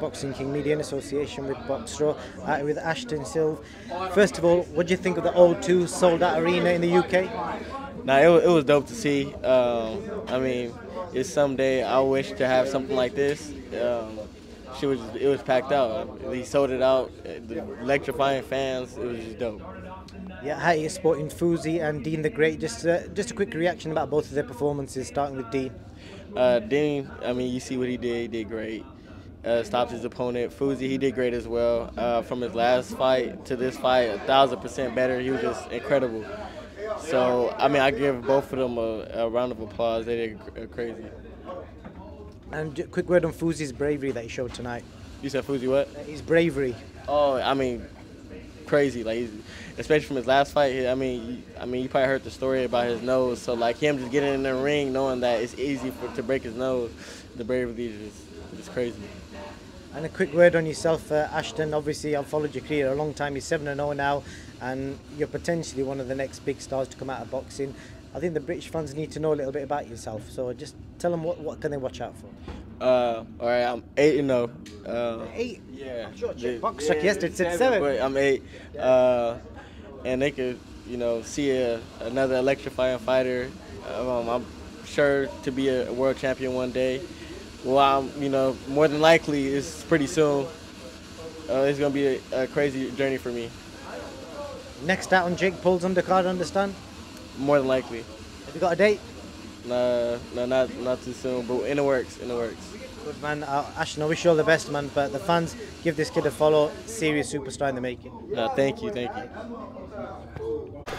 Boxing King Media in association with Boxstro, uh, with Ashton Sylve. First of all, what do you think of the O2 sold out arena in the UK? Nah, it, was, it was dope to see. Um, I mean, it's someday I wish to have something like this. Um, she was, it was packed out. He sold it out. The electrifying fans. It was just dope. Yeah, how you sporting Fousey and Deen the Great? Just, uh, just a quick reaction about both of their performances, starting with Deen. Uh, Deen, I mean, you see what he did. He did great. Uh, stopped his opponent. Fousey, he did great as well. Uh, from his last fight to this fight, a thousand percent better. He was just incredible. So, I mean, I give both of them a, a round of applause. They did crazy. And quick word on Fousey's bravery that he showed tonight. You said Fousey what? His bravery. Oh, I mean, crazy. Like, especially from his last fight. I mean, I mean, you probably heard the story about his nose. So like him just getting in the ring, knowing that it's easy for to break his nose, the bravery is just crazy. And a quick word on yourself, uh, Ashton. Obviously, I've followed your career a long time. You're 7 0 now, and you're potentially one of the next big stars to come out of boxing. I think the British fans need to know a little bit about yourself. So just tell them what, what can they watch out for. Uh, all right, I'm eight and zero. Uh, eight. Yeah. Sure, check box yeah, yesterday said seven. But I'm eight. Uh, and they could, you know, see a, another electrifying fighter. Um, I'm sure to be a world champion one day. Well, I'm, you know, more than likely it's pretty soon. Uh, it's gonna be a, a, crazy journey for me. Next out on Jake Paul's undercard, understand? More than likely. Have you got a date? No, no, not not too soon, but in the works, in the works. Good man, uh, Ashton. I wish you all the best, man. But the fans give this kid a follow. Serious superstar in the making. No, thank you, thank you.